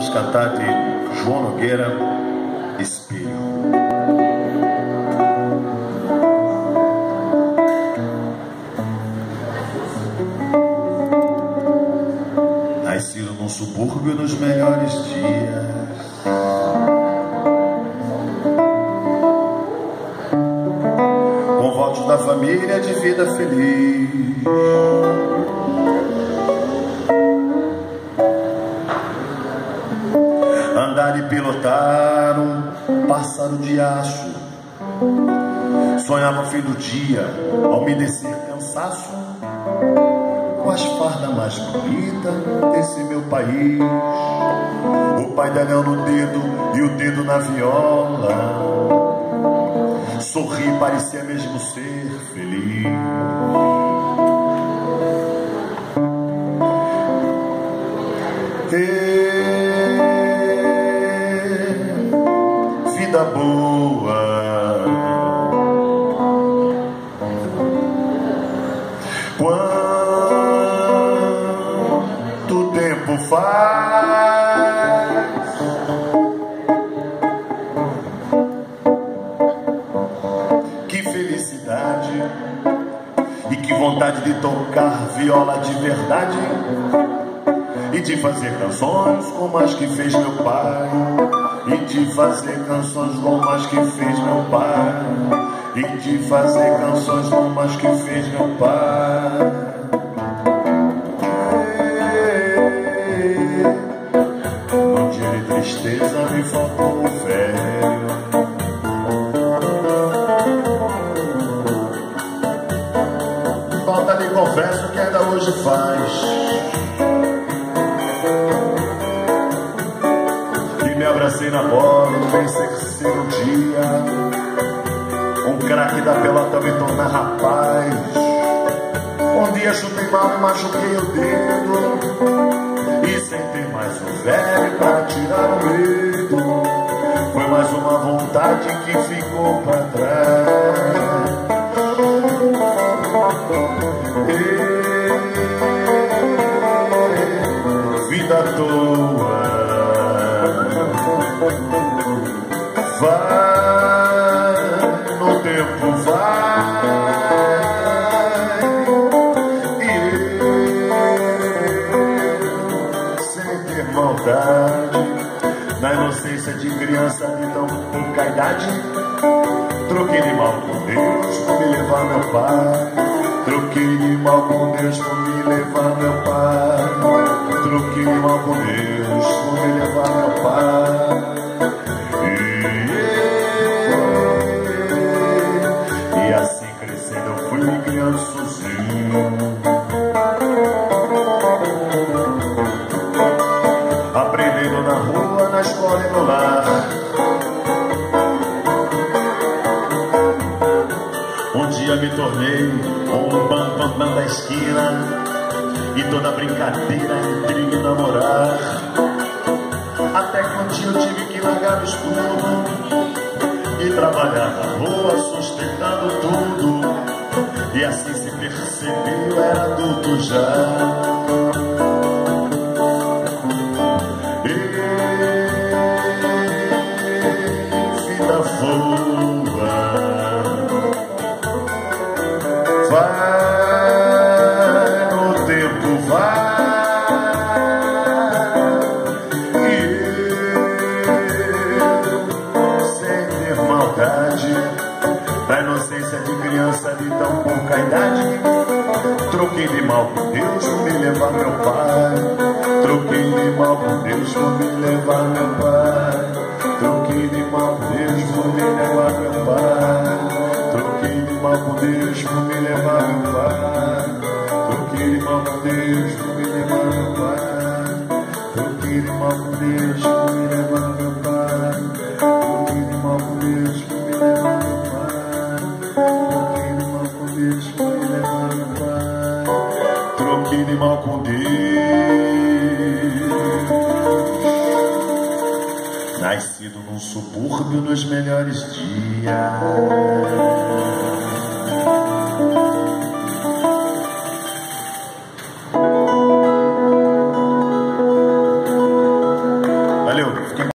vamos cantar de João Nogueira, Espelho. Nascido num subúrbio nos melhores dias. Com votos da família de vida feliz. Andar e pilotar um pássaro de aço. Sonhava o fim do dia, ao me descer cansaço, com as fardas mais bonitas desse meu país. O pai da no dedo e o dedo na viola. Sorri, parecia mesmo ser feliz. Que vontade de tocar viola de verdade e de fazer canções como as que fez meu pai e de fazer canções como as que fez meu pai e de fazer canções como as que fez meu pai confesso que ainda hoje faz abracei na bola e pensei que um dia um craque da pelota me tornar rapaz. Um dia chutei mal e machuquei o dedo e sem ter mais um velho para tirar o medo. Foi mais uma vontade que ficou para trás. Vai, no tempo vai, e eu, sem ter maldade, na inocência de criança de tão pouca idade, troquei de mal com Deus por me levar meu pai, troquei de mal com Deus por me levar meu pai, troquei de mal com Deus por me levar meu pai. Aprendendo na rua, na escola e no lar. Um dia me tornei um bambambam bam, da esquina E toda brincadeira entre me namorar. Até que um dia eu tive que largar o estudo E trabalhar na rua sustentando tudo. E assim se percebeu, era adulto já inocência de criança de tão pouca idade. Troquei de mal com Deus por me levar meu pai. Troquei de mal com Deus por me levar meu pai. Troquei de mal com Deus por me levar meu pai. Troquei de mal com Deus por me levar meu pai. Troquei de mal com Deus por me levar meu pai. Troquei de mal com Deus por me levar meu pai subúrbio nos melhores dias